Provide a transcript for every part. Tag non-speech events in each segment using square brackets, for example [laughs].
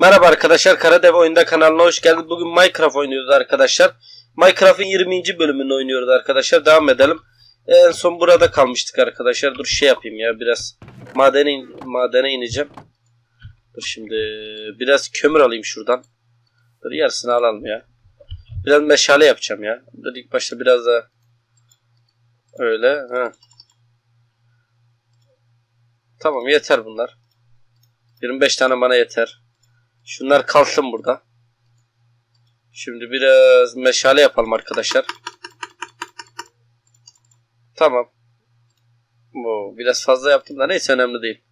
Merhaba arkadaşlar Karadev Oyunda kanalına hoş geldiniz. Bugün Minecraft oynuyoruz arkadaşlar. Minecraft'ın 20. bölümünü oynuyoruz arkadaşlar. Devam edelim. En son burada kalmıştık arkadaşlar. Dur şey yapayım ya biraz madene, in madene ineceğim. Dur şimdi biraz kömür alayım şuradan. Dur yarısını alalım ya. Biraz meşale yapacağım ya. Dur ilk başta biraz da öyle. Ha. Tamam yeter bunlar. 25 tane bana yeter. Şunlar kalsın burada. Şimdi biraz meşale yapalım arkadaşlar. Tamam. Bu biraz fazla yaptım da neyse önemli değil.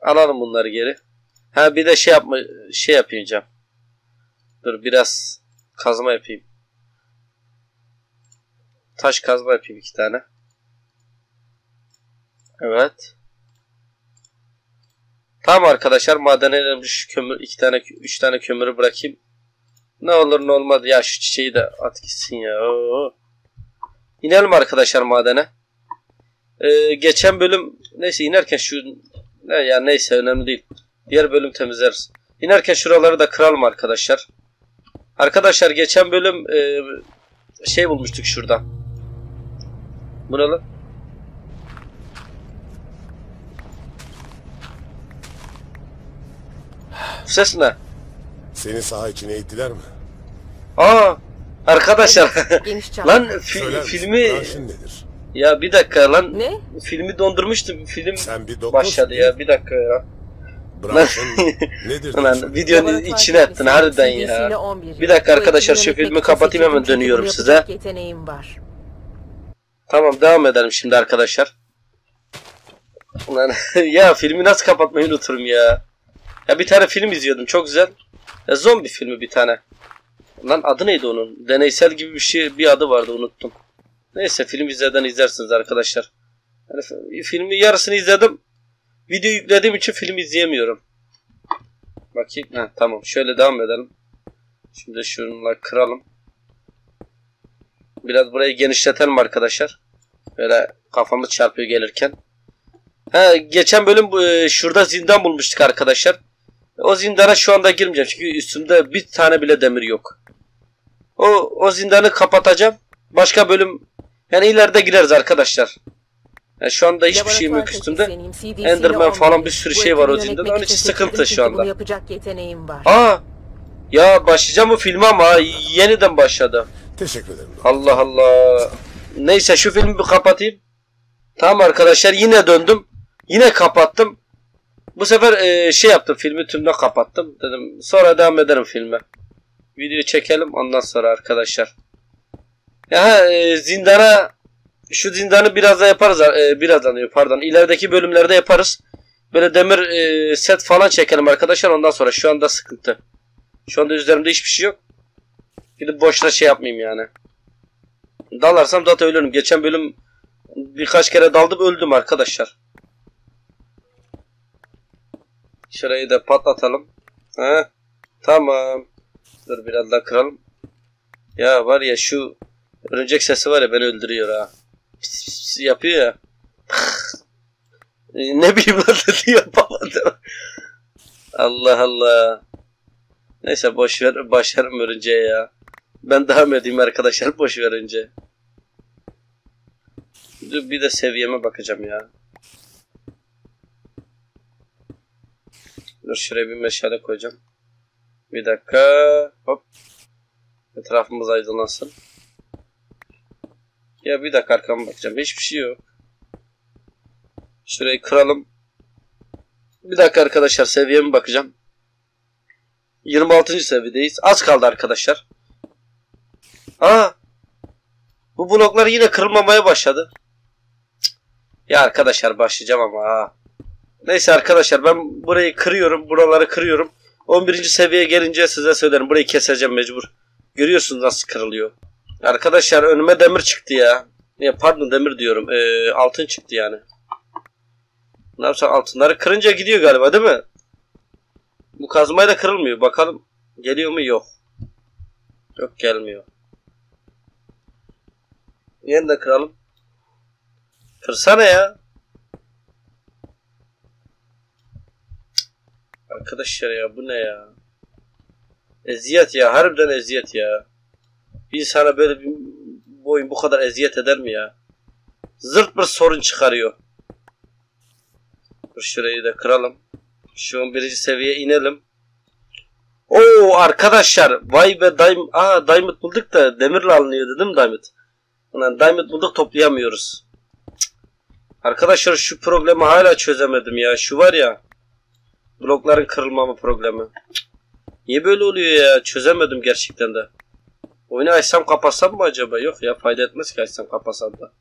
Alalım bunları geri. Ha bir de şey yapma şey yapacağım. Dur biraz kazma yapayım. Taş kazma yapayım iki tane. Evet. Tamam arkadaşlar madene şu kömür iki tane üç tane kömürü bırakayım. Ne olur ne olmaz ya şu çiçeği de at gitsin ya. Oo. İnelim arkadaşlar madene. Ee, geçen bölüm neyse inerken şu ne ya neyse önemli değil. Diğer bölüm temizleriz. İnerken şuraları da kıralım arkadaşlar. Arkadaşlar geçen bölüm e, şey bulmuştuk şurada. Bu ne lan? Ses ne? Seni saha içine ittiler mi? Aa arkadaşlar Geniş [laughs] çap. lan fi- Söyler misin, filmi branşın nedir? ya bir dakika lan Ne? filmi dondurmuştum film Sen bir doktorsun. başladı ya bir dakika ya. Branşın nedir? [laughs] Lan videonun Laboratuvar içine attın teknisyeni harbiden ya. ile 11. Bir dakika Bu arkadaşlar, şu filmi kapatayım, hemen dönüyorum size. yapacak Yeteneğim var. Tamam devam edelim şimdi arkadaşlar. Lan [laughs] ya filmi nasıl kapatmayı unuturum ya. Ya bir tane film izliyordum çok güzel. Ya zombi filmi bir tane. Lan adı neydi onun? Deneysel gibi bir şey bir adı vardı unuttum. Neyse film izleden izlersiniz arkadaşlar. Yani fi- filmi yarısını izledim. Video yüklediğim için film izleyemiyorum. Bakayım. Heh, tamam şöyle devam edelim. Şimdi şununla kıralım. Biraz burayı genişletelim arkadaşlar. Böyle kafamız çarpıyor gelirken. Ha, geçen bölüm e, şurada zindan bulmuştuk arkadaşlar. O zindana şu anda girmeyeceğim çünkü üstümde bir tane bile demir yok. O o zindanı kapatacağım. Başka bölüm yani ileride gireriz arkadaşlar. Yani şu anda hiçbir şeyim yok üstümde. Enderman 11. falan bir sürü şey var o zindanda. Onun için sıkıntı şu anda. Bunu yapacak yeteneğim var. Aa! Ya başlayacağım bu filme ama yeniden başladı. Teşekkür ederim. Allah Allah. Neyse şu filmi bir kapatayım. Tamam arkadaşlar yine döndüm. Yine kapattım. Bu sefer e, şey yaptım filmi tümden kapattım. Dedim sonra devam ederim filme. Video çekelim ondan sonra arkadaşlar. Ya e, zindana şu zindanı biraz da yaparız. E, birazdan diyor pardon. İlerideki bölümlerde yaparız. Böyle demir e, set falan çekelim arkadaşlar ondan sonra. Şu anda sıkıntı. Şu anda üzerimde hiçbir şey yok. Gidip boşuna şey yapmayayım yani. Dalarsam zaten ölürüm. Geçen bölüm birkaç kere daldım öldüm arkadaşlar. Şurayı da patlatalım. He? Tamam. Dur biraz daha kıralım. Ya var ya şu örümcek sesi var ya beni öldürüyor ha. Pis pis pis yapıyor ya. Ne bileyim lan dedi yapamadım. Allah Allah. Neyse boş ver başlarım örümceğe ya. Ben devam edeyim arkadaşlar boş verince. Bir de seviyeme bakacağım ya. Dur şuraya bir meşale koyacağım. Bir dakika. Hop. Etrafımız aydınlansın. Ya bir dakika arkama bakacağım. Hiçbir şey yok. Şurayı kıralım. Bir dakika arkadaşlar seviyeme bakacağım. 26. seviyedeyiz. Az kaldı arkadaşlar. Aa! Bu bloklar yine kırılmamaya başladı. Cık. Ya arkadaşlar başlayacağım ama ha. Neyse arkadaşlar ben burayı kırıyorum. Buraları kırıyorum. 11. seviyeye gelince size söylerim. Burayı keseceğim mecbur. Görüyorsunuz nasıl kırılıyor. Arkadaşlar önüme demir çıktı ya. Ya pardon demir diyorum. Ee, altın çıktı yani. Ne yapsam altınları kırınca gidiyor galiba değil mi? Bu kazmayla kırılmıyor. Bakalım geliyor mu? Yok. Yok gelmiyor. Yeniden kıralım. Kırsana ya. Arkadaşlar ya bu ne ya? Eziyet ya. Harbiden eziyet ya. Bir insana böyle bir bu oyun bu kadar eziyet eder mi ya? Zırt bir sorun çıkarıyor. Dur şurayı da kıralım. Şu an birinci seviyeye inelim. Oo arkadaşlar vay be Diamond, aa Diamond bulduk da demirle alınıyordu değil mi Diamond? Ulan Diamond bulduk toplayamıyoruz. Cık. Arkadaşlar şu problemi hala çözemedim ya. Şu var ya blokların kırılmama problemi. Niye böyle oluyor ya? Çözemedim gerçekten de. Oyunu açsam kapatsam mı acaba? Yok ya fayda etmez ki açsam kapatsam da.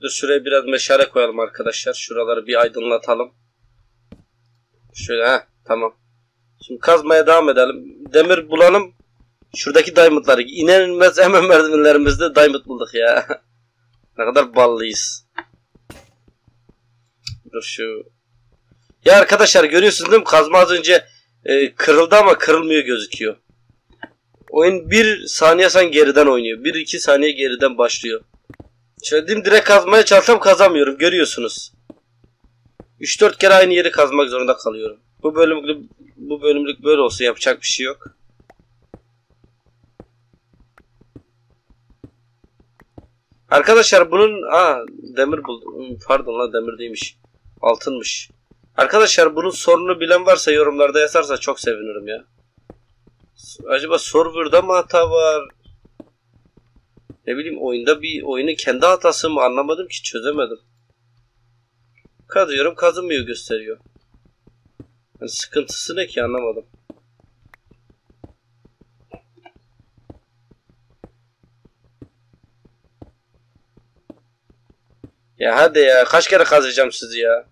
Dur şuraya biraz meşale koyalım arkadaşlar. Şuraları bir aydınlatalım. Şöyle ha tamam. Şimdi kazmaya devam edelim. Demir bulalım. Şuradaki diamondları. İnmez hemen merdivenlerimizde diamond bulduk ya. [laughs] ne kadar ballıyız. Dur şu. Ya arkadaşlar görüyorsunuz değil mi? Kazma az önce e, kırıldı ama kırılmıyor gözüküyor. Oyun bir saniye sen geriden oynuyor. Bir iki saniye geriden başlıyor. Şöyle dimdirek kazmaya çalışsam kazamıyorum. Görüyorsunuz. 3-4 kere aynı yeri kazmak zorunda kalıyorum. Bu bölümlük bu bölümlük böyle olsa yapacak bir şey yok. Arkadaşlar bunun aa demir buldum. Pardon lan demir değilmiş. Altınmış. Arkadaşlar bunun sorunu bilen varsa yorumlarda yazarsa çok sevinirim ya. Acaba serverda mı hata var? Ne bileyim oyunda bir oyunun kendi hatası mı anlamadım ki çözemedim. Kazıyorum kazınmıyor gösteriyor. Yani sıkıntısı ne ki anlamadım. Ya hadi ya kaç kere kazıyacağım sizi ya.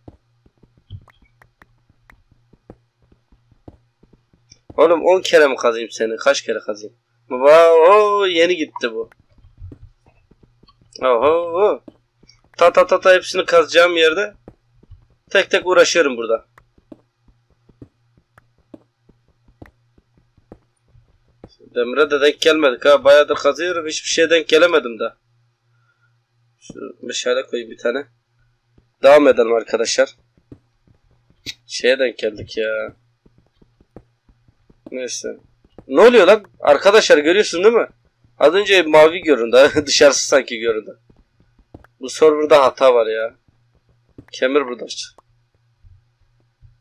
Oğlum 10 kere mi kazayım seni? Kaç kere kazayım? Baba o yeni gitti bu. Oho. Ta ta ta ta hepsini kazacağım yerde tek tek uğraşıyorum burada. Demire de denk gelmedik ha. Bayağıdır kazıyorum. Hiçbir şeye denk gelemedim de. Şu meşale koyayım bir tane. Devam edelim arkadaşlar. Şeye denk geldik ya. Neyse. Ne oluyor lan? Arkadaşlar görüyorsun değil mi? Az önce mavi göründü. [laughs] Dışarısı sanki göründü. Bu serverda hata var ya. Kemir burada.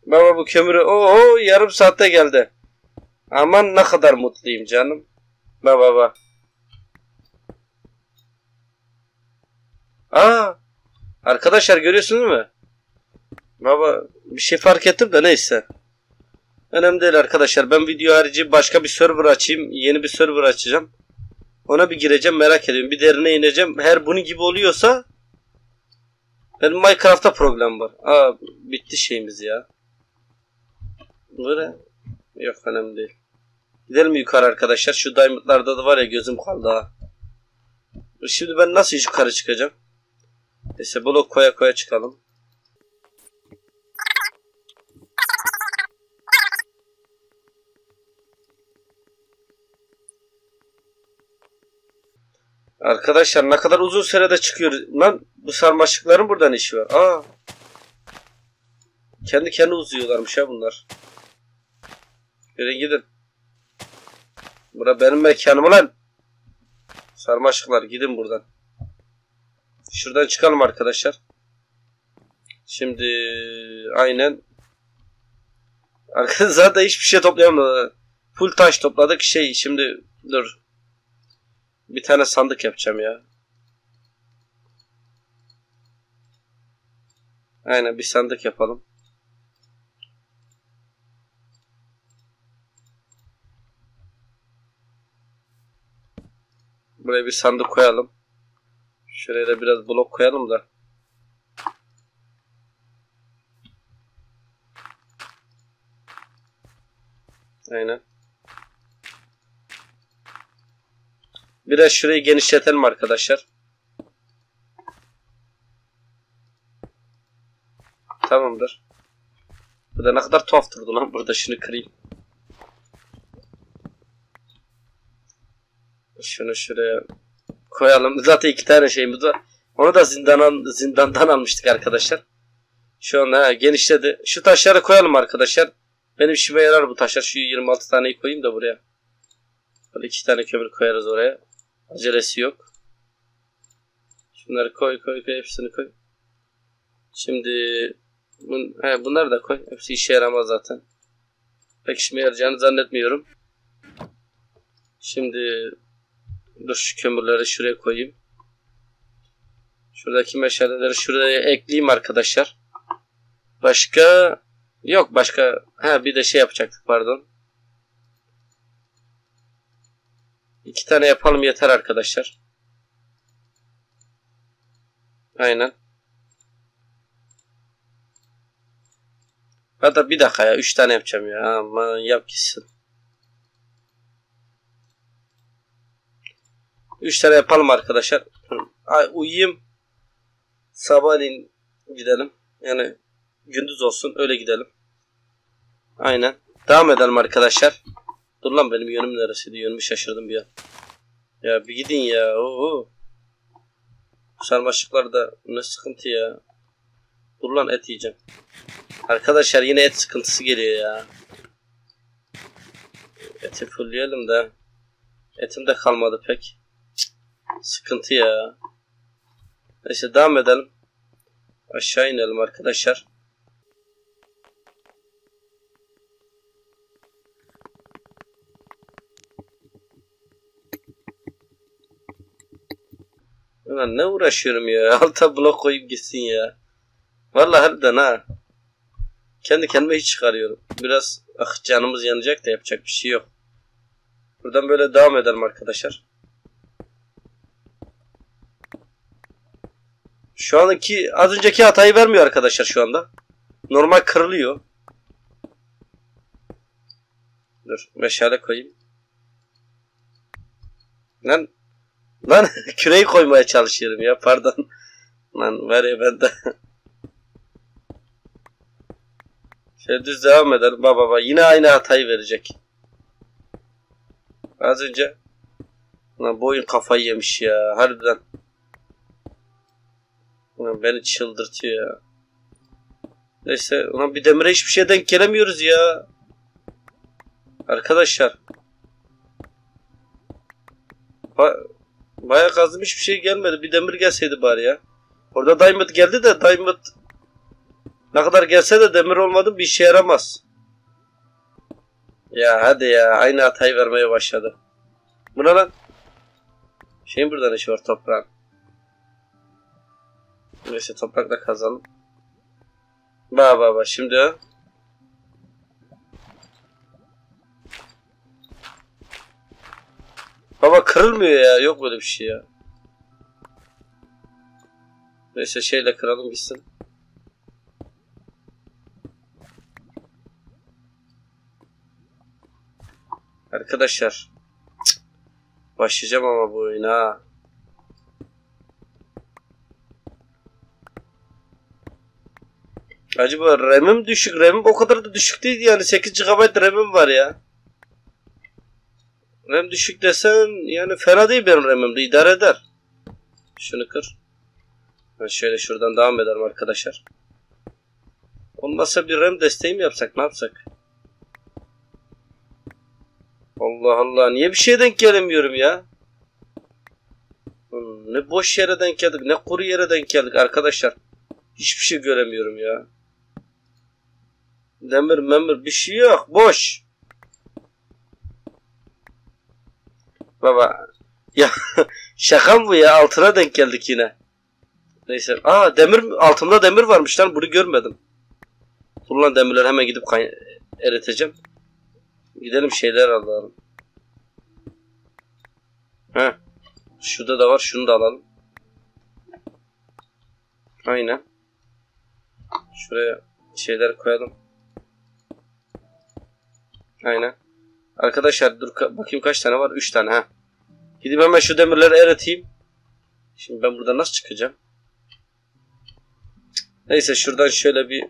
Baba bu kömürü o yarım saatte geldi. Aman ne kadar mutluyum canım. Baba baba. Aa! Arkadaşlar görüyorsunuz mu? Baba bir şey fark ettim de neyse. Önemli değil arkadaşlar. Ben video harici başka bir server açayım. Yeni bir server açacağım. Ona bir gireceğim merak ediyorum. Bir derine ineceğim. Her bunun gibi oluyorsa benim Minecraft'ta problem var. Aa bitti şeyimiz ya. Böyle. Yok önemli değil. Gidelim yukarı arkadaşlar. Şu diamondlarda da var ya gözüm kaldı ha. Şimdi ben nasıl yukarı çıkacağım? Neyse blok koya koya çıkalım. Arkadaşlar ne kadar uzun sürede çıkıyoruz. Lan bu sarmaşıkların buradan işi var. Aa. Kendi kendi uzuyorlarmış ya bunlar. Yürüyün gidin. Bura benim mekanım lan. Sarmaşıklar gidin buradan. Şuradan çıkalım arkadaşlar. Şimdi aynen. Arkadaşlar [laughs] zaten hiçbir şey toplayamadım. Full taş topladık. Şey şimdi dur. Bir tane sandık yapacağım ya. Aynen bir sandık yapalım. Buraya bir sandık koyalım. Şuraya da biraz blok koyalım da. Aynen. Biraz şurayı genişletelim arkadaşlar. Tamamdır. Bu da ne kadar tuhaf durdu lan. Burada şunu kırayım. Şunu şuraya koyalım. Zaten iki tane şeyimiz var. Onu da zindandan, zindandan almıştık arkadaşlar. Şu an ha, genişledi. Şu taşları koyalım arkadaşlar. Benim işime yarar bu taşlar. Şu 26 taneyi koyayım da buraya. Böyle iki tane kömür koyarız oraya. Acelesi yok. Şunları koy koy koy hepsini koy. Şimdi bun, he, bunları da koy. Hepsi işe yaramaz zaten. Pek işime yarayacağını zannetmiyorum. Şimdi dur şu kömürleri şuraya koyayım. Şuradaki meşaleleri şuraya ekleyeyim arkadaşlar. Başka yok başka ha bir de şey yapacaktık pardon. İki tane yapalım yeter arkadaşlar. Aynen. Hatta bir dakika ya. Üç tane yapacağım ya. Aman yap gitsin. Üç tane yapalım arkadaşlar. Ay, uyuyayım. Sabahleyin gidelim. Yani gündüz olsun öyle gidelim. Aynen. Devam edelim arkadaşlar. Dur lan benim yönüm neresiydi? Yönümü şaşırdım bir an. Ya bir gidin ya. Oo. Sarmaşıklar da ne sıkıntı ya. Dur lan et yiyeceğim. Arkadaşlar yine et sıkıntısı geliyor ya. Eti fullleyelim de. Etim de kalmadı pek. Sıkıntı ya. Neyse devam edelim. Aşağı inelim arkadaşlar. Ulan ne uğraşıyorum ya. [laughs] Alta blok koyup gitsin ya. Vallahi harbiden ha. Kendi kendime hiç çıkarıyorum. Biraz ah canımız yanacak da yapacak bir şey yok. Buradan böyle devam edelim arkadaşlar. Şu andaki az önceki hatayı vermiyor arkadaşlar şu anda. Normal kırılıyor. Dur meşale koyayım. Lan lan [laughs] küreği koymaya çalışıyorum ya pardon. Lan var ya ben. Şöyle düz devam edelim. Baba baba yine aynı hatayı verecek. Az önce Lan bu kafayı yemiş ya harbiden. Ulan beni çıldırtıyor ya. Neyse ulan bir demire hiçbir şeye denk gelemiyoruz ya. Arkadaşlar. Ba Baya kazdım hiçbir şey gelmedi. Bir demir gelseydi bari ya. Orada diamond geldi de diamond ne kadar gelse de demir olmadı bir işe yaramaz. Ya hadi ya aynı hatayı vermeye başladı. Bu ne lan? Şeyin buradan işi var toprağın. Neyse toprakla kazalım. Ba ba ba şimdi. Baba kırılmıyor ya. Yok böyle bir şey ya. Neyse şeyle kıralım gitsin. Arkadaşlar. Başlayacağım ama bu oyuna Acaba RAM'im düşük. RAM'im o kadar da düşük değil yani. 8 GB RAM'im var ya. RAM düşük desen yani fena değil benim RAM'im de idare eder. Şunu kır. Ben şöyle şuradan devam edelim arkadaşlar. Olmazsa bir RAM desteği mi yapsak ne yapsak? Allah Allah niye bir şeye denk gelemiyorum ya? Hmm, Ne boş yere denk geldik ne kuru yere denk geldik arkadaşlar. Hiçbir şey göremiyorum ya. Demir memir bir şey yok boş. Baba ya [laughs] şaka bu ya altına denk geldik yine. Neyse. Aa demir altımda demir varmış lan bunu görmedim. Dur lan demirleri hemen gidip eriteceğim. Gidelim şeyler alalım. He. Şurada da var şunu da alalım. Aynen. Şuraya şeyler koyalım. Aynen. Arkadaşlar dur ka- bakayım kaç tane var? 3 tane ha. Gidip hemen şu demirleri eriteyim. Şimdi ben burada nasıl çıkacağım? Neyse şuradan şöyle bir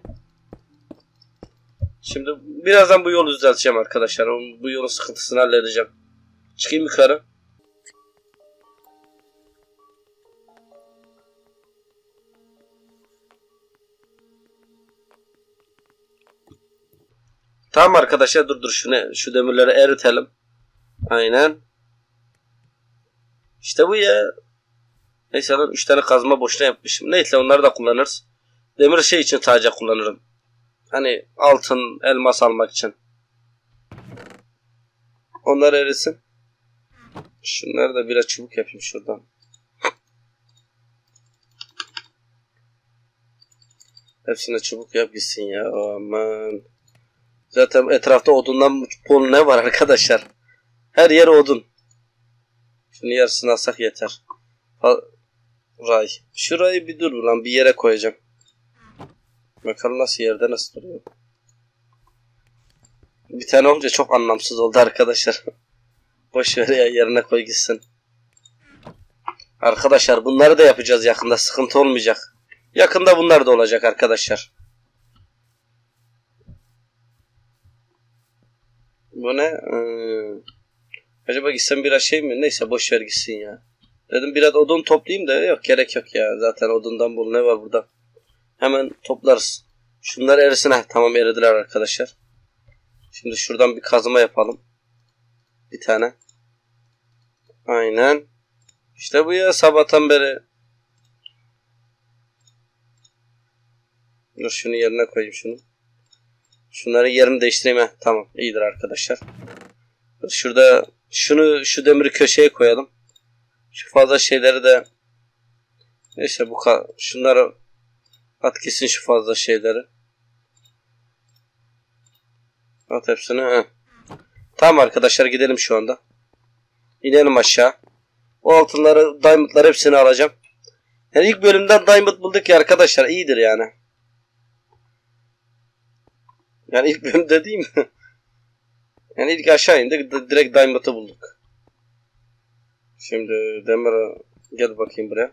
Şimdi birazdan bu yolu düzelteceğim arkadaşlar. Bu yolun sıkıntısını halledeceğim. Çıkayım yukarı. Tamam arkadaşlar dur dur şunu şu demirleri eritelim. Aynen. İşte bu ya. Neyse lan 3 tane kazma boşuna yapmışım. Neyse onları da kullanırız. Demir şey için sadece kullanırım. Hani altın, elmas almak için. Onlar erisin. Şunları da biraz çubuk yapayım şuradan. Hepsine çubuk yap gitsin ya. Aman. Zaten etrafta odundan bol ne var arkadaşlar. Her yer odun. Şunu yarısını alsak yeter. Ray. Şurayı bir dur lan bir yere koyacağım. Bakalım nasıl yerde nasıl duruyor. Bir tane olunca çok anlamsız oldu arkadaşlar. [laughs] Boş ver ya yerine koy gitsin. Arkadaşlar bunları da yapacağız yakında sıkıntı olmayacak. Yakında bunlar da olacak arkadaşlar. Bu ne? Ee, acaba gitsem biraz şey mi? Neyse boş ver gitsin ya. Dedim biraz odun toplayayım da yok gerek yok ya. Zaten odundan bul ne var burada. Hemen toplarız. Şunlar erisin. Heh, tamam eridiler arkadaşlar. Şimdi şuradan bir kazma yapalım. Bir tane. Aynen. İşte bu ya sabahtan beri. Dur şunu yerine koyayım şunu. Şunları yerini değiştireyim. Heh, tamam iyidir arkadaşlar. Şurada şunu şu demiri köşeye koyalım. Şu fazla şeyleri de neyse bu şunları at kesin şu fazla şeyleri. At hepsini. Heh. Tamam arkadaşlar gidelim şu anda. İnelim aşağı. O altınları, diamondları hepsini alacağım. Yani ilk bölümden diamond bulduk ya arkadaşlar. iyidir yani. Yani ilk bölümde değil [laughs] mi? yani ilk aşağı indik direkt diamond'ı bulduk. Şimdi demir gel bakayım buraya.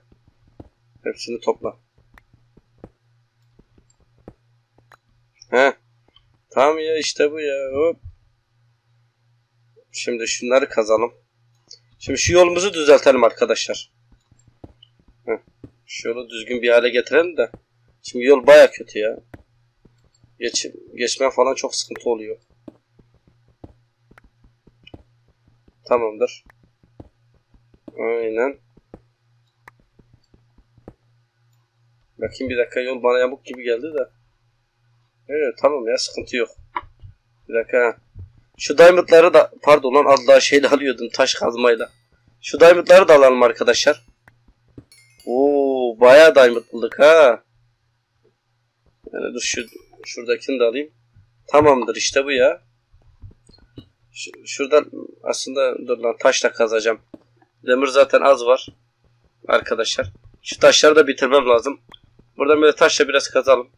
Hepsini topla. He. Tamam ya işte bu ya. Hop. Şimdi şunları kazalım. Şimdi şu yolumuzu düzeltelim arkadaşlar. Heh. Şu yolu düzgün bir hale getirelim de. Şimdi yol baya kötü ya. Geç, geçme falan çok sıkıntı oluyor. Tamamdır. Aynen. Bakayım bir dakika yol bana yamuk gibi geldi de. Evet tamam ya sıkıntı yok. Bir dakika. Şu diamondları da pardon lan az daha şeyle alıyordum taş kazmayla. Şu diamondları da alalım arkadaşlar. Oo bayağı diamond bulduk ha. Yani dur şu şuradakini de alayım. Tamamdır işte bu ya. Şuradan aslında dur lan taşla kazacağım. Demir zaten az var. Arkadaşlar. Şu taşları da bitirmem lazım. Buradan böyle taşla biraz kazalım.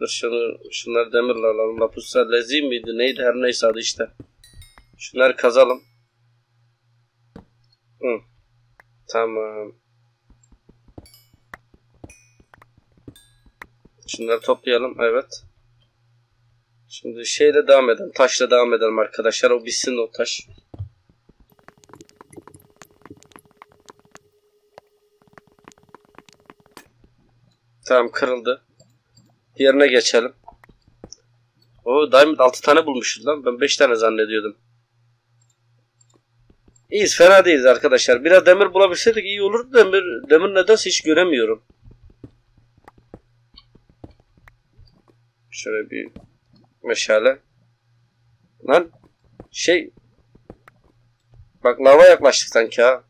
Dur şunu, şunları demirle alalım. Lapusa lezi miydi neydi her neyse adı işte. Şunları kazalım. Hı. Tamam. Şunları toplayalım. Evet. Şimdi şeyle devam edelim. Taşla devam edelim arkadaşlar. O bitsin o taş. Tamam kırıldı. Diğerine geçelim. O Diamond 6 tane bulmuşuz lan. Ben 5 tane zannediyordum. İyiyiz fena değiliz arkadaşlar. Biraz demir bulabilseydik iyi olurdu. Demir, demir nedense hiç göremiyorum. Şöyle bir meşale. Lan şey Bak lava yaklaştık sanki ha.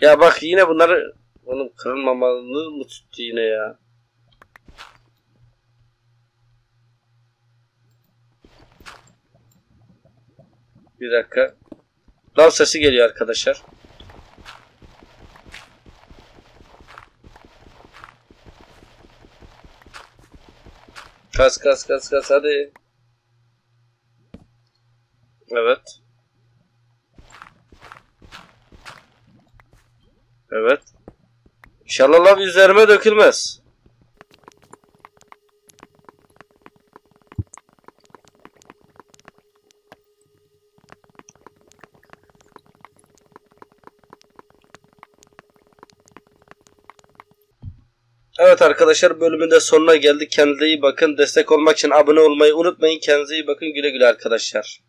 Ya bak yine bunları onun kırılmamalı mı tuttu yine ya? Bir dakika. Lav sesi geliyor arkadaşlar. Kas kas kas kas hadi. Evet. Evet. İnşallah üzerime dökülmez. Evet arkadaşlar bölümün de sonuna geldik. Kendinize iyi bakın. Destek olmak için abone olmayı unutmayın. Kendinize iyi bakın. Güle güle arkadaşlar.